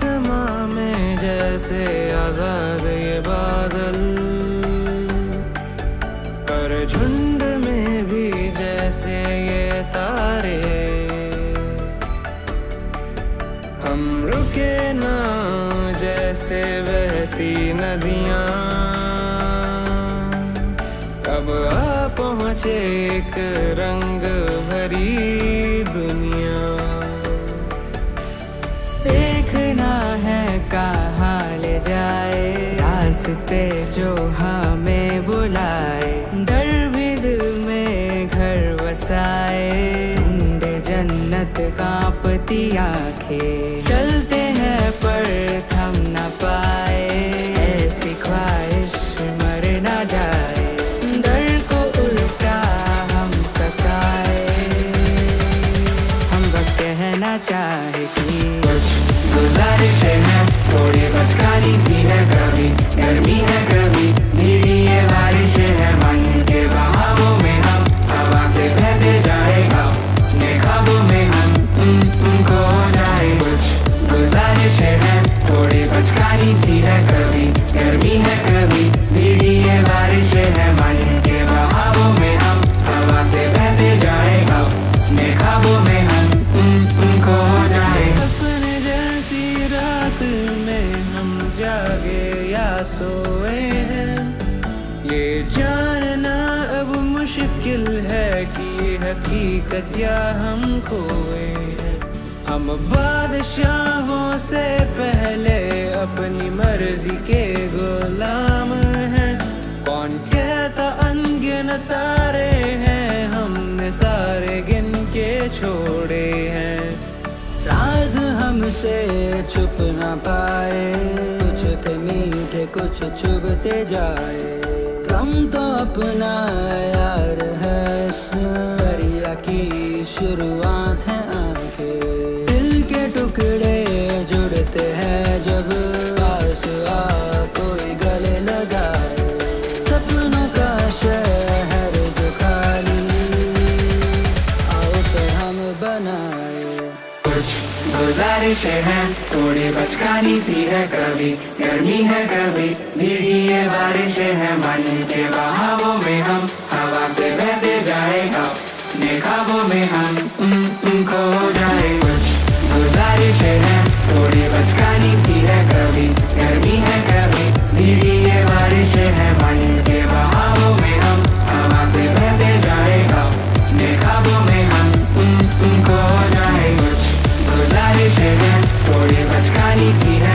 आसमां में जैसे आज़ाद ये बादल। पर झुंड में भी जैसे ये तारे। हम रुके ना जैसे बहती नदियाँ। अब आ पहुँचे एक रंग रास्ते जो हमें बुलाए। दिल में घर बसाए ढूंढे जन्नत कांपती आँखें। चलते हैं पर थम न पाए। ऐसी ख्वाहिश मर ना जाए। को उल्टा हम सकाए हम बस कहना चाहे कुछ गुजारिशें हैं थोड़ी बचकानी सी है कभी गर्मी है कभी। सोए हैं। ये जानना अब मुश्किल है कि ये हकीकत या हम खोए हैं। हम बादशाहों से पहले अपनी मर्ज़ी के गुलाम हैं। कौन कहता अनगिन तारे हैं? हमने सारे गिन के छोड़े हैं। राज हमसे छुप ना पाए। कुछ कुछ चुभते जाए। कम तो अपना यार है इस दरिया की शुरुआत है। गुजारिशें है, थोड़ी बचकानी सी है कभी। गर्मी है कभी, भीगी ये बारिशें हैं। मन के बहावों में हम, हवा से बहते जाएगा। देखा में हम easy.